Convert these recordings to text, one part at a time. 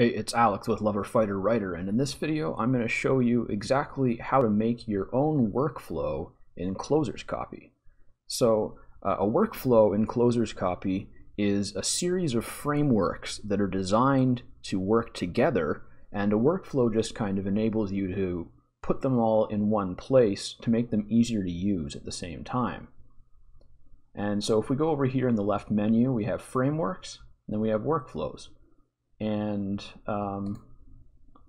Hey, it's Alex with Lover Fighter Writer, and in this video I'm going to show you exactly how to make your own workflow in Closers Copy. So uh, a workflow in Closers Copy is a series of frameworks that are designed to work together, and a workflow just kind of enables you to put them all in one place to make them easier to use at the same time. And so if we go over here in the left menu, we have frameworks, and then we have workflows and um,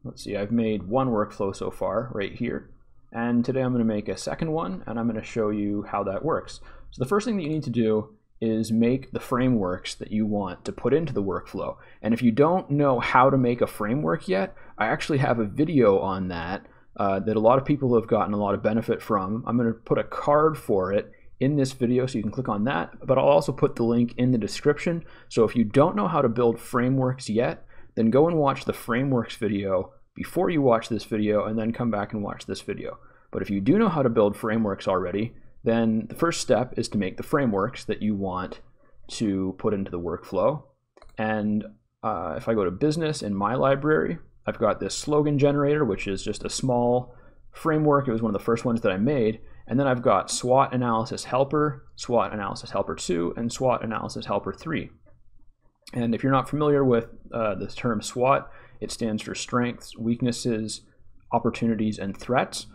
let's see, I've made one workflow so far right here. And today I'm going to make a second one, and I'm going to show you how that works. So the first thing that you need to do is make the frameworks that you want to put into the workflow. And if you don't know how to make a framework yet, I actually have a video on that uh, that a lot of people have gotten a lot of benefit from. I'm going to put a card for it in this video so you can click on that, but I'll also put the link in the description. So if you don't know how to build frameworks yet, then go and watch the frameworks video before you watch this video and then come back and watch this video. But if you do know how to build frameworks already, then the first step is to make the frameworks that you want to put into the workflow. And uh, if I go to business in my library, I've got this slogan generator, which is just a small framework. It was one of the first ones that I made. And then I've got SWOT Analysis Helper, SWOT Analysis Helper 2, and SWOT Analysis Helper 3. And if you're not familiar with uh, the term SWOT, it stands for Strengths, Weaknesses, Opportunities, and Threats.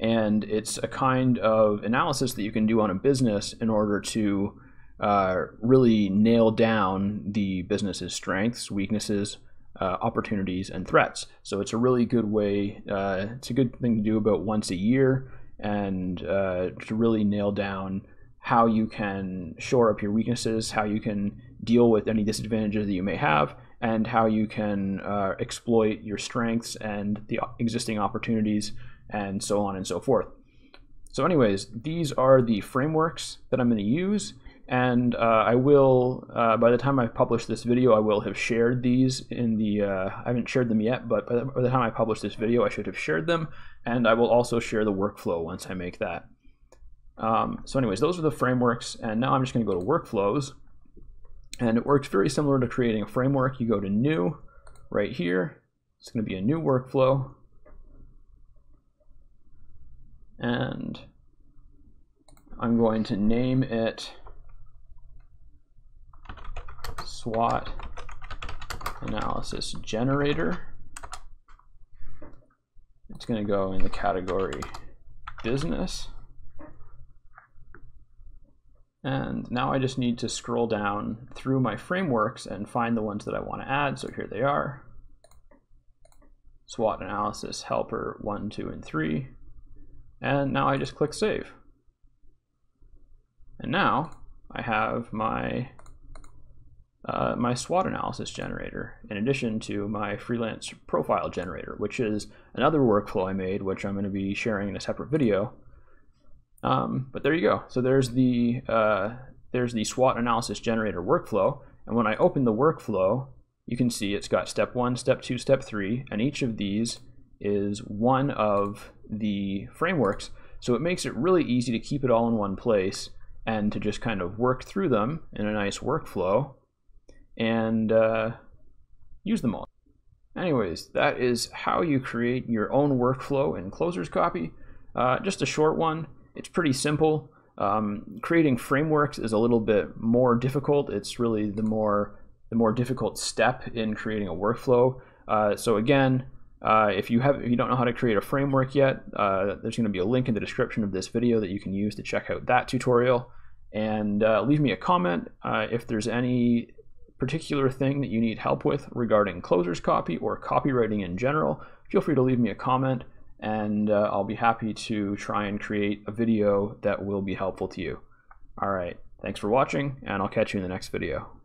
And it's a kind of analysis that you can do on a business in order to uh, really nail down the business's strengths, weaknesses, uh, opportunities, and threats. So it's a really good way, uh, it's a good thing to do about once a year and uh, to really nail down how you can shore up your weaknesses, how you can deal with any disadvantages that you may have, and how you can uh, exploit your strengths and the existing opportunities, and so on and so forth. So, anyways, these are the frameworks that I'm going to use. And uh, I will, uh, by the time I publish this video, I will have shared these in the, uh, I haven't shared them yet, but by the, by the time I publish this video, I should have shared them. And I will also share the workflow once I make that. Um, so anyways, those are the frameworks. And now I'm just going to go to workflows. And it works very similar to creating a framework. You go to new right here. It's going to be a new workflow. And I'm going to name it SWOT analysis generator. It's going to go in the category business. And now I just need to scroll down through my frameworks and find the ones that I want to add. So here they are. SWOT analysis helper 1, 2, and 3. And now I just click save. And now I have my uh, my SWOT analysis generator, in addition to my freelance profile generator, which is another workflow I made, which I'm going to be sharing in a separate video. Um, but there you go. So there's the uh, there's the SWOT analysis generator workflow, and when I open the workflow, you can see it's got step one, step two, step three, and each of these is one of the frameworks. So it makes it really easy to keep it all in one place and to just kind of work through them in a nice workflow and uh, use them all. Anyways, that is how you create your own workflow in Closers Copy. Uh, just a short one. It's pretty simple. Um, creating frameworks is a little bit more difficult. It's really the more the more difficult step in creating a workflow. Uh, so again, uh, if you have if you don't know how to create a framework yet, uh, there's going to be a link in the description of this video that you can use to check out that tutorial. And uh, leave me a comment uh, if there's any particular thing that you need help with regarding closers copy or copywriting in general, feel free to leave me a comment and uh, I'll be happy to try and create a video that will be helpful to you. All right, thanks for watching and I'll catch you in the next video.